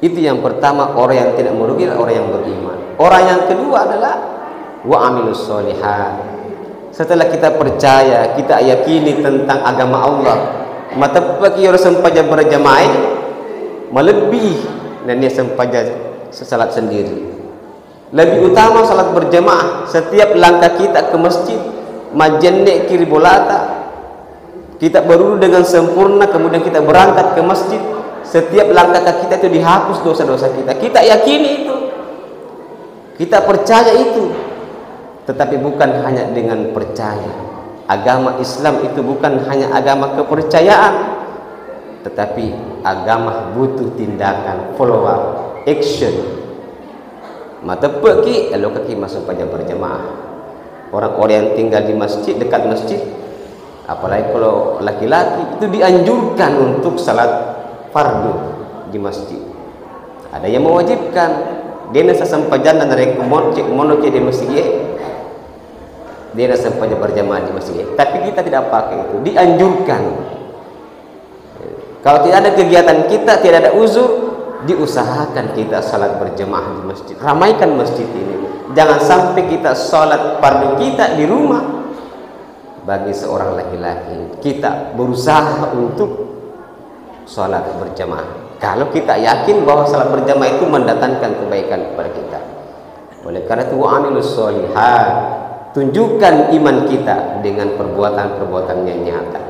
Itu yang pertama orang yang tidak merugi orang yang beriman. Orang yang kedua adalah wa amilus. Setelah kita percaya, kita yakini tentang agama Allah, mata pagi orang sempaja berjamaah melebih dan dia sempaja salat sendiri. Lebih utama salat berjamaah setiap langkah kita ke masjid, majenne kiri bolata, kita berudu dengan sempurna kemudian kita berangkat ke masjid setiap langkah kaki kita itu dihapus dosa-dosa kita. Kita yakini itu. Kita percaya itu. Tetapi bukan hanya dengan percaya. Agama Islam itu bukan hanya agama kepercayaan. Tetapi agama butuh tindakan follow up action. Mata pergi lalu kaki masuk pada berjemaah. Orang-orang yang tinggal di masjid dekat masjid apalagi kalau laki-laki itu dianjurkan untuk salat fardu di masjid. Ada yang mewajibkan. Dia nasa sampajan dan rekomon cek mono cek di masjid. Dia nasa sampajan berjamaah di masjid. Tapi kita tidak pakai itu. Dianjurkan. Kalau tidak ada kegiatan kita tidak ada uzur diusahakan kita salat berjamaah di masjid. Ramaikan masjid ini. Jangan sampai kita salat fardu kita di rumah. Bagi seorang laki-laki kita berusaha untuk sholat berjamaah. Kalau kita yakin bahwa sholat berjamaah itu mendatangkan kebaikan kepada kita. Oleh karena itu amilus solihat. Tunjukkan iman kita dengan perbuatan-perbuatan yang nyata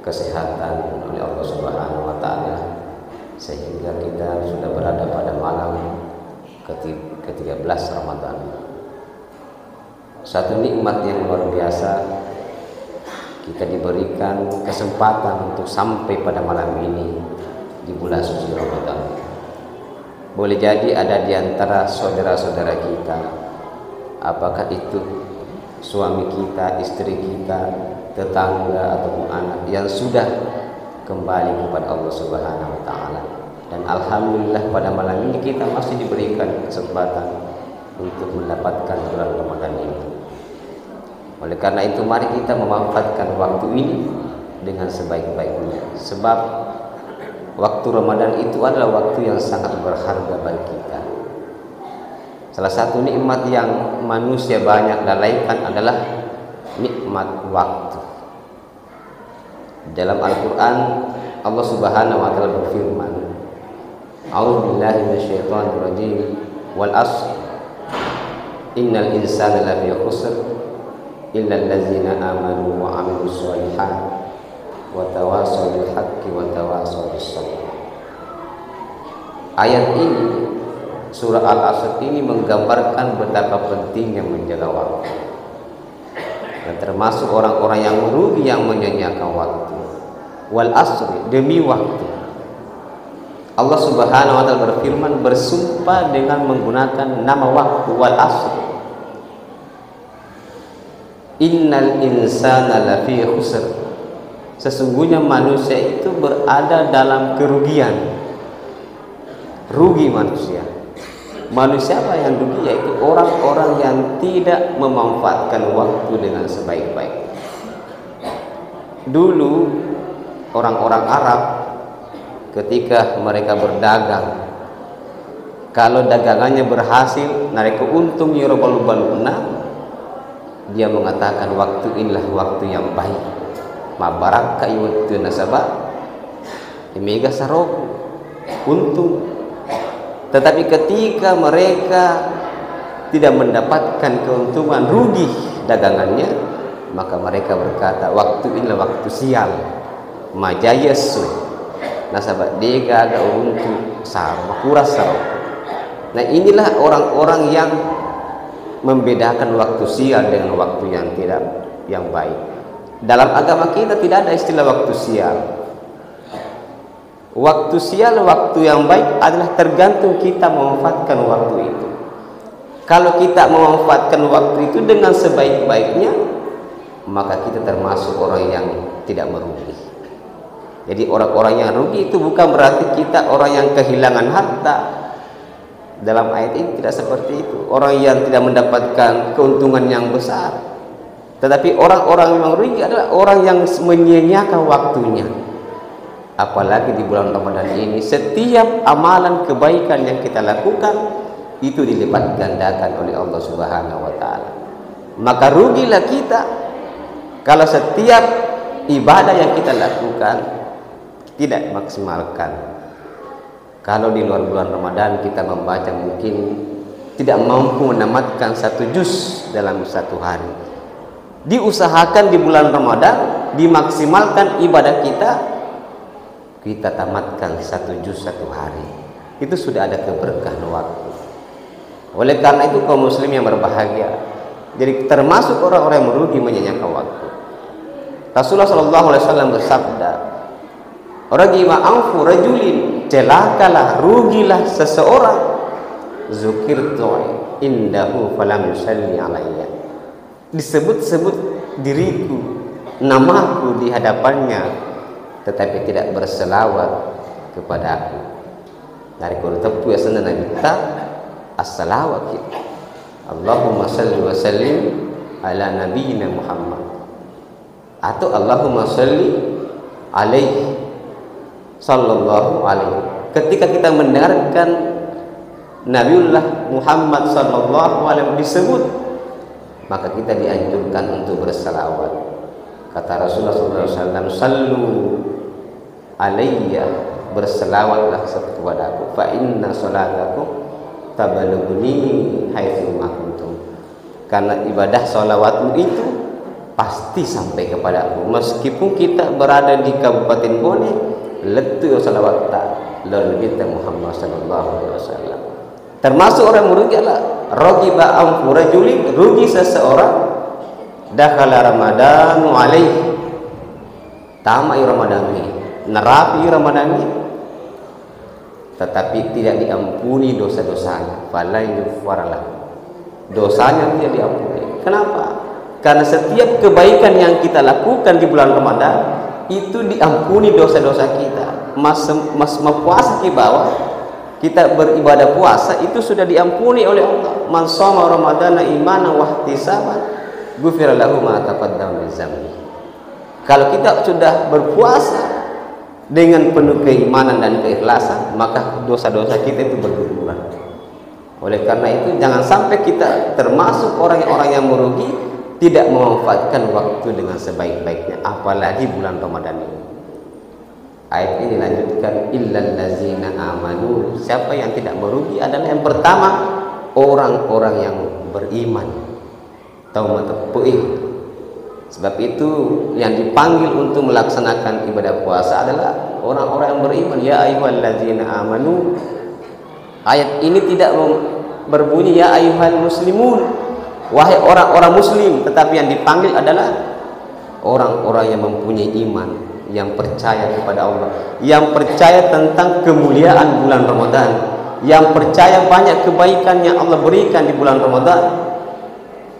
kesehatan oleh Allah Subhanahu wa taala sehingga kita sudah berada pada malam ke-13 Ramadan. Satu nikmat yang luar biasa kita diberikan kesempatan untuk sampai pada malam ini di bulan suci Ramadan. Boleh jadi ada di antara saudara-saudara kita apakah itu suami kita, istri kita, tetangga anak yang sudah kembali kepada Allah Subhanahu wa taala. Dan alhamdulillah pada malam ini kita masih diberikan kesempatan untuk mendapatkan bulan Ramadan ini. Oleh karena itu mari kita memanfaatkan waktu ini dengan sebaik-baiknya. Sebab waktu Ramadan itu adalah waktu yang sangat berharga bagi kita. Salah satu nikmat yang manusia banyak lalaikan adalah nikmat waktu. Dalam Al-Qur'an Allah Subhanahu wa taala berfirman, "A'udzu billahi minasyaitonir wal asr innal insana lafi khusr illa allazina amanu wa 'amilus shalihat wa tawasaw bil haqqi wa tawasaw bis sabr. Ayat ini surah Al-Asr ini menggambarkan betapa pentingnya menjaga waktu. Dan termasuk orang-orang yang merugi yang menyanyiakan waktu. Wal asri demi waktu. Allah Subhanahu wa taala berfirman bersumpah dengan menggunakan nama waktu wal asr. Innal insana lafi khusr sesungguhnya manusia itu berada dalam kerugian rugi manusia manusia apa yang rugi yaitu orang-orang yang tidak memanfaatkan waktu dengan sebaik-baik. Dulu orang-orang Arab ketika mereka berdagang kalau dagangannya berhasil narik untung ya dia mengatakan waktu inilah waktu yang baik. Mabaraka iwatu nasaba imega saroku untung tetapi ketika mereka tidak mendapatkan keuntungan rugi dagangannya maka mereka berkata waktu inilah waktu sial. Majayasu nasabah dega agak untuk sar kuras nah inilah orang-orang yang membedakan waktu sial dengan waktu yang tidak yang baik. Dalam agama kita tidak ada istilah waktu sial waktu sial waktu yang baik adalah tergantung kita memanfaatkan waktu itu. Kalau kita memanfaatkan waktu itu dengan sebaik-baiknya maka kita termasuk orang yang tidak merugi. Jadi orang-orang yang rugi itu bukan berarti kita orang yang kehilangan harta. Dalam ayat ini tidak seperti itu. Orang yang tidak mendapatkan keuntungan yang besar. Tetapi orang-orang yang rugi adalah orang yang menyia-nyiakan waktunya apalagi di bulan Ramadan ini setiap amalan kebaikan yang kita lakukan itu dilipat gandakan oleh Allah Subhanahu wa. Maka rugilah kita kalau setiap ibadah yang kita lakukan tidak maksimalkan. Kalau di luar bulan Ramadan kita membaca mungkin tidak mampu menamatkan satu juz dalam satu hari. Diusahakan di bulan Ramadan dimaksimalkan ibadah kita kita tamatkan satu juz satu hari. Itu sudah ada keberkahan waktu. Oleh karena itu kaum muslim yang berbahagia. Jadi termasuk orang-orang yang merugi menyanyikan waktu. Rasulullah Shallallahu Alaihi Wasallam bersabda, "Ragima anfu rajulin, celakalah, rugilah seseorang zukirtu indahu falam yusalli alayya." Disebut-sebut diriku, namaku di hadapannya, tetapi tidak berselawat kepada aku. Dari tepu ya Nabi kita as-salawat kita. Allahumma salli wa sallim ala nabiyyina Muhammad. Atau Allahumma salli alaihi sallallahu alaihi. Ketika kita mendengarkan Nabiullah Muhammad sallallahu alaihi disebut maka kita dianjurkan untuk bersalawat. Kata Rasulullah sallallahu alaihi wasallam, "Sallu alayya berselawatlah kepada aku. Fa inna salatakum tabaluguni haitsu kuntum. Karena ibadah salawatmu itu pasti sampai kepadaku meskipun kita berada di Kabupaten Bone letu salawat tak lalu kita Muhammad sallallahu alaihi wasallam. Termasuk orang merugi adalah rogiba amfu rajulin rugi seseorang. Dakhala ramadanu alaihi. Tamai ramadan ini nerapi ramadan ini tetapi tidak diampuni dosa-dosanya. Fala yughfarlah dosanya tidak diampuni. Kenapa? Karena setiap kebaikan yang kita lakukan di bulan Ramadan itu diampuni dosa-dosa kita. Mas mas puasa di bawah kita beribadah puasa itu sudah diampuni oleh Allah. Man shoma ramadana imana wa ihtisaban lahu ma taqaddama min kalau kita sudah berpuasa dengan penuh keimanan dan keikhlasan maka dosa-dosa kita itu berguguran oleh karena itu jangan sampai kita termasuk orang-orang yang merugi tidak memanfaatkan waktu dengan sebaik-baiknya apalagi bulan Ramadan ini. Ayat ini lanjutkan illal amanu. Siapa yang tidak merugi adalah yang pertama orang-orang yang beriman. Tahu mata Sebab itu yang dipanggil untuk melaksanakan ibadah puasa adalah orang-orang yang beriman. Ya ayyuhallazina amanu. Ayat ini tidak berbunyi ya ayyuhal muslimun. Wahai orang-orang muslim, tetapi yang dipanggil adalah orang-orang yang mempunyai iman, yang percaya kepada Allah, yang percaya tentang kemuliaan bulan Ramadan, yang percaya banyak kebaikan yang Allah berikan di bulan Ramadan,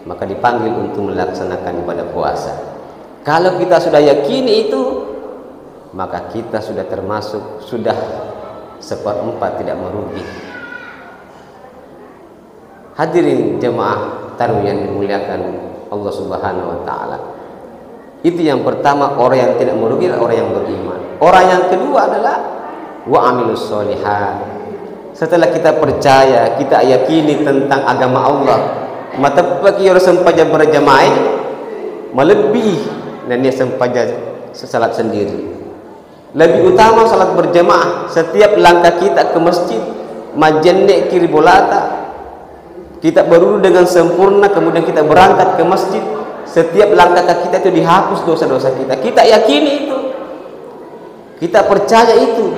maka dipanggil untuk melaksanakan ibadah puasa. Kalau kita sudah yakini itu, maka kita sudah termasuk sudah seperempat tidak merugi. Hadirin jemaah taruh yang dimuliakan Allah Subhanahu wa taala. Itu yang pertama orang yang tidak merugi orang yang beriman. Orang yang kedua adalah wa amilus. Setelah kita percaya, kita yakini tentang agama Allah, matapaki orang sempaja berjamaah melebih dan dia sempaja salat sendiri. Lebih utama salat berjamaah setiap langkah kita ke masjid majennek kiri bolata kita berudu dengan sempurna kemudian kita berangkat ke masjid setiap langkah kita itu dihapus dosa-dosa kita. Kita yakini itu. Kita percaya itu.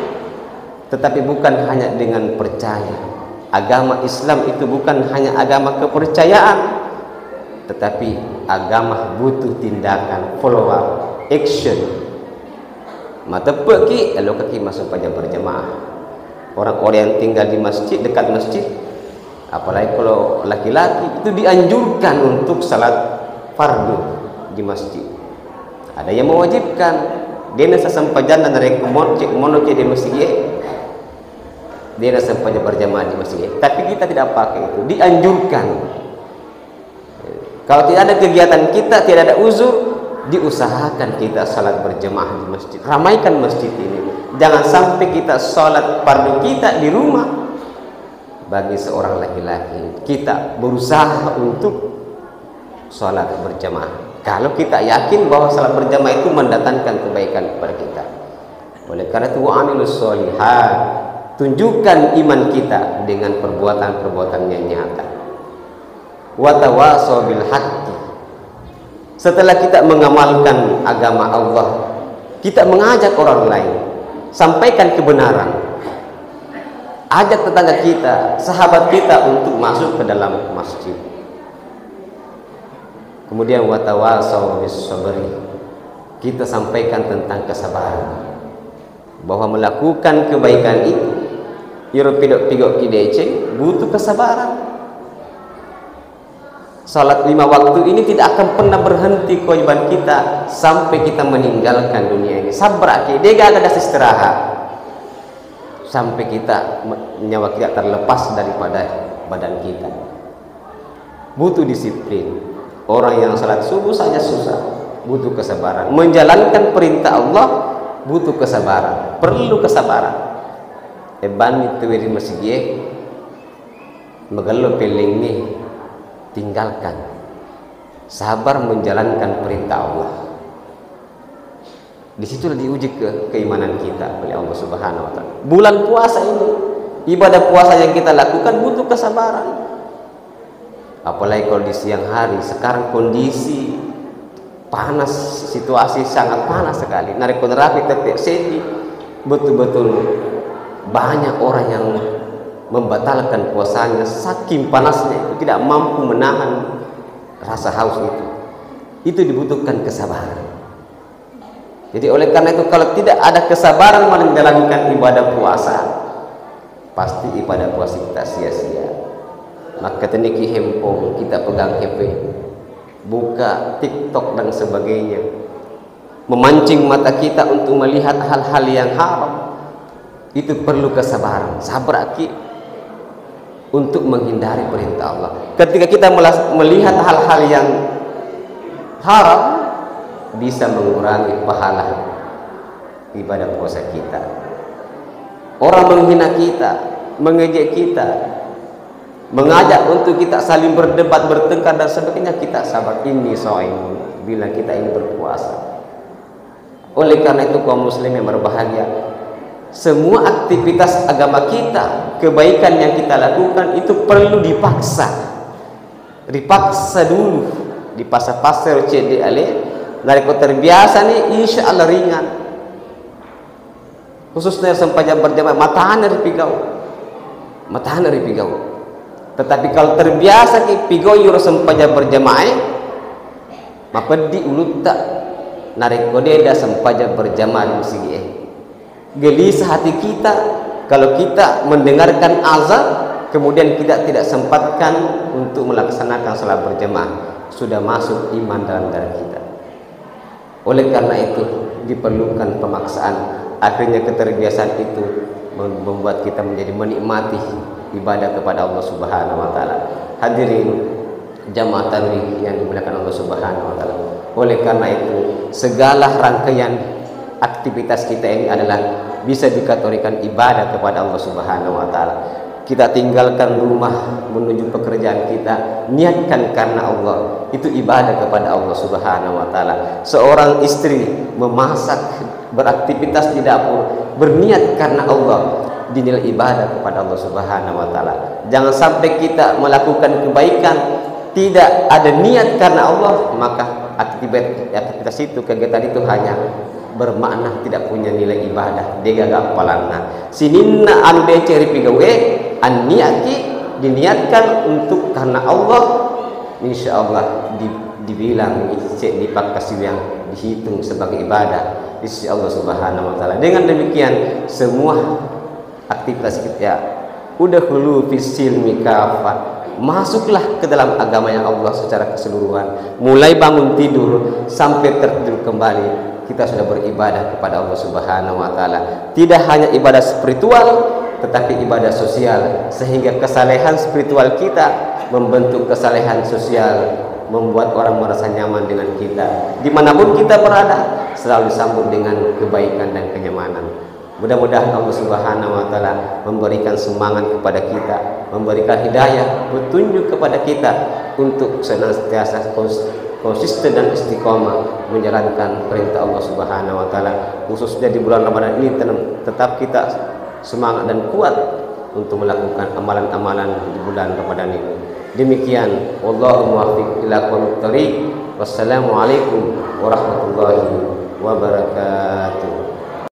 Tetapi bukan hanya dengan percaya agama Islam itu bukan hanya agama kepercayaan tetapi agama butuh tindakan follow up action. Mata pergi lalu kaki masuk pada berjemaah. Orang-orang yang tinggal di masjid dekat masjid. Apalagi kalau laki-laki itu dianjurkan untuk salat fardu di masjid. Ada yang mewajibkan. Dia nasa sampajan dan rekomon cek mono cek di masjid dia sampajan berjamaah di masjid. Tapi kita tidak pakai itu. Dianjurkan. Kalau tidak ada kegiatan kita tidak ada uzur diusahakan kita salat berjamaah di masjid. Ramaikan masjid ini. Jangan sampai kita salat fardu kita di rumah. Bagi seorang laki-laki kita berusaha untuk sholat berjamaah. Kalau kita yakin bahwa sholat berjamaah itu mendatangkan kebaikan kepada kita. Oleh karena itu sholihat tunjukkan iman kita dengan perbuatan-perbuatan yang nyata watawasaw bil haqqi setelah kita mengamalkan agama Allah kita mengajak orang lain sampaikan kebenaran ajak tetangga kita sahabat kita untuk masuk ke dalam masjid Kemudian watawasau bis sabri. Kita sampaikan tentang kesabaran. Bahwa melakukan kebaikan itu Iro pidok-pidok kidece butuh kesabaran. Salat lima waktu ini tidak akan pernah berhenti kewajiban kita sampai kita meninggalkan dunia ini. Sabar ki, dia gak ada istirahat sampai kita nyawa kita terlepas daripada badan kita. Butuh disiplin. Orang yang salat subuh saja susah, butuh kesabaran. Menjalankan perintah Allah butuh kesabaran, perlu kesabaran. Eban itu di masjid, megalo peling nih, tinggalkan. Sabar menjalankan perintah Allah. Di situ diuji ke keimanan kita oleh Allah Subhanahu wa taala. Bulan puasa ini, ibadah puasa yang kita lakukan butuh kesabaran apalagi kalau di siang hari sekarang kondisi panas situasi sangat panas sekali narik rapi tetek seti betul-betul banyak orang yang membatalkan puasanya saking panasnya itu tidak mampu menahan rasa haus itu. Itu dibutuhkan kesabaran. Jadi oleh karena itu kalau tidak ada kesabaran menjalankan ibadah puasa pasti ibadah puasa kita sia-sia. Maka teniki handphone kita pegang HP buka TikTok dan sebagainya memancing mata kita untuk melihat hal-hal yang haram itu perlu kesabaran. Sabar aki untuk menghindari perintah Allah. Ketika kita melihat hal-hal yang haram bisa mengurangi pahala ibadah puasa kita. Orang menghina kita mengejek kita mengajak untuk kita saling berdebat, bertengkar dan sebagainya kita sabar. Ini soal bila kita ini berpuasa. Oleh karena itu kaum muslim yang berbahagia, semua aktivitas agama kita, kebaikan yang kita lakukan itu perlu dipaksa. Dipaksa dulu, dipaksa-paksa CD ale dari terbiasa nih insya Allah ringan. Khususnya sampai jam berjamaah matahan dari pigau. Matahan dari pigau. Tetapi kalau terbiasa ki pigoyur sempaja berjamaah maka di ulut tak. Narik kodeda sempaja berjamaah di sini eh gelisah hati kita kalau kita mendengarkan azan kemudian kita tidak sempatkan untuk melaksanakan salat berjamaah sudah masuk iman dalam darah kita oleh karena itu diperlukan pemaksaan akhirnya keterbiasaan itu membuat kita menjadi menikmati ibadah kepada Allah Subhanahu wa taala. Hadirin jamaah tarawih yang dimuliakan Allah Subhanahu wa taala. Oleh karena itu, segala rangkaian aktivitas kita ini adalah bisa dikategorikan ibadah kepada Allah Subhanahu wa taala. Kita tinggalkan rumah menuju pekerjaan kita, niatkan karena Allah. Itu ibadah kepada Allah Subhanahu wa taala. Seorang istri memasak, beraktivitas di dapur, berniat karena Allah dinilai ibadah kepada Allah Subhanahu wa taala. Jangan sampai kita melakukan kebaikan tidak ada niat karena Allah maka aktivitas aktivitas itu kegiatan itu hanya bermakna tidak punya nilai ibadah. Dia gak palanna sininna ambe ceri pigawe an niati diniatkan untuk karena Allah. Insya Allah di, dibilang dipak kasih yang dihitung sebagai ibadah. Isi Allah subhanahu wa ta'ala. Dengan demikian semua aktivitas kita udah hulu fisil mikafat masuklah ke dalam agama yang Allah secara keseluruhan. Mulai bangun tidur sampai tertidur kembali kita sudah beribadah kepada Allah Subhanahu wa taala. Tidak hanya ibadah spiritual tetapi ibadah sosial. Sehingga kesalehan spiritual kita membentuk kesalehan sosial membuat orang merasa nyaman dengan kita. Di mana pun kita berada selalu disambut dengan kebaikan dan kenyamanan. Mudah-mudahan Allah Subhanahu wa taala memberikan semangat kepada kita, memberikan hidayah, petunjuk kepada kita untuk senantiasa konsisten dan istiqomah menjalankan perintah Allah Subhanahu wa taala khususnya di bulan Ramadan ini tetap kita semangat dan kuat untuk melakukan amalan-amalan di bulan Ramadan ini. Demikian wallahu muwaffiq ila. Wassalamualaikum warahmatullahi wabarakatuh.